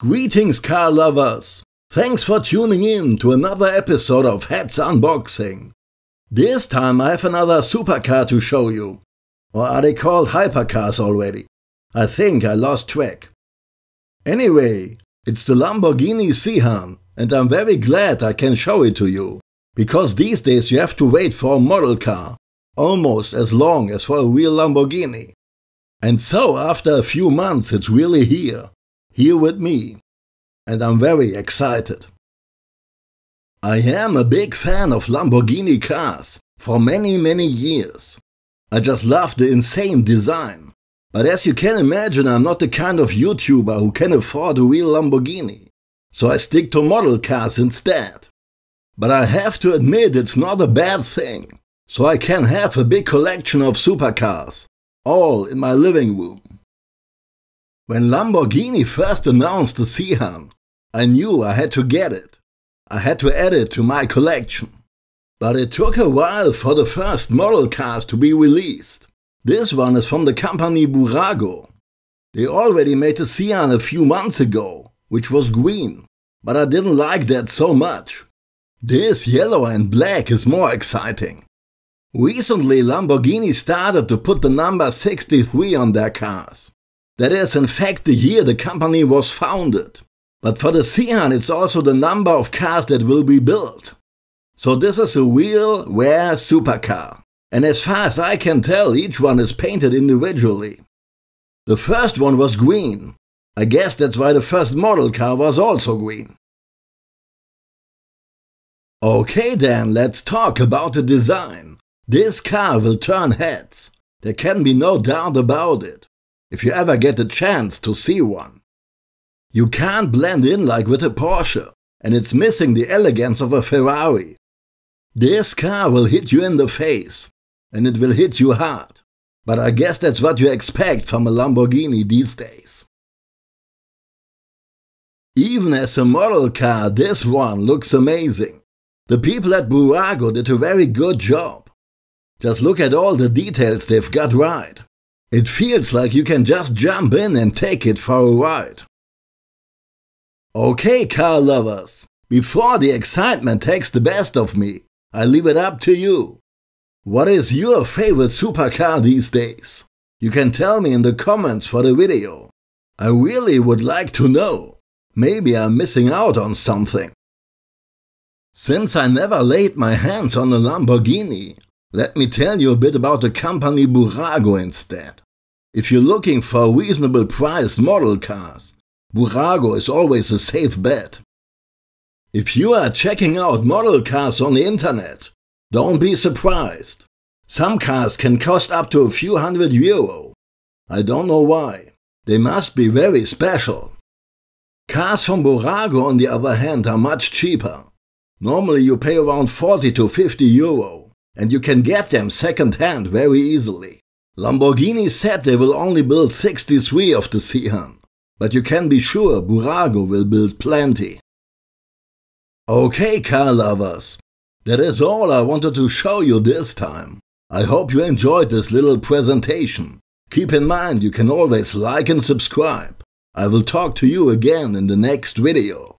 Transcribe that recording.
Greetings, car lovers! Thanks for tuning in to another episode of Hed's Unboxing. This time I have another supercar to show you. Or are they called hypercars already? I think I lost track. Anyway, it's the Lamborghini Sian, and I'm very glad I can show it to you. Because these days you have to wait for a model car, almost as long as for a real Lamborghini. And so after a few months it's really here here with me, and I'm very excited. I am a big fan of Lamborghini cars for many, many years. I just love the insane design. But as you can imagine, I'm not the kind of YouTuber who can afford a real Lamborghini. So I stick to model cars instead. But I have to admit it's not a bad thing. So I can have a big collection of supercars, all in my living room. When Lamborghini first announced the Sian, I knew I had to get it. I had to add it to my collection. But it took a while for the first model cars to be released. This one is from the company Bburago. They already made the Sian a few months ago, which was green, but I didn't like that so much. This yellow and black is more exciting. Recently Lamborghini started to put the number 63 on their cars. That is in fact the year the company was founded. But for the Sian it's also the number of cars that will be built. So this is a real, rare supercar. And as far as I can tell, each one is painted individually. The first one was green. I guess that's why the first model car was also green. Okay then, let's talk about the design. This car will turn heads. There can be no doubt about it if you ever get the chance to see one. You can't blend in like with a Porsche, and it's missing the elegance of a Ferrari. This car will hit you in the face, and it will hit you hard. But I guess that's what you expect from a Lamborghini these days. Even as a model car, this one looks amazing. The people at Bburago did a very good job. Just look at all the details they've got right. It feels like you can just jump in and take it for a ride. Okay, car lovers, before the excitement takes the best of me, I leave it up to you. What is your favorite supercar these days? You can tell me in the comments for the video. I really would like to know. Maybe I'm missing out on something. Since I never laid my hands on a Lamborghini, let me tell you a bit about the company Bburago instead. If you're looking for reasonable priced model cars, Bburago is always a safe bet. If you are checking out model cars on the internet, don't be surprised. Some cars can cost up to a few hundred euro. I don't know why. They must be very special. Cars from Bburago on the other hand are much cheaper. Normally you pay around 40 to 50 euro and you can get them second hand very easily. Lamborghini said they will only build 63 of the Sian, but you can be sure Bburago will build plenty. Okay car lovers, that is all I wanted to show you this time. I hope you enjoyed this little presentation. Keep in mind you can always like and subscribe. I will talk to you again in the next video.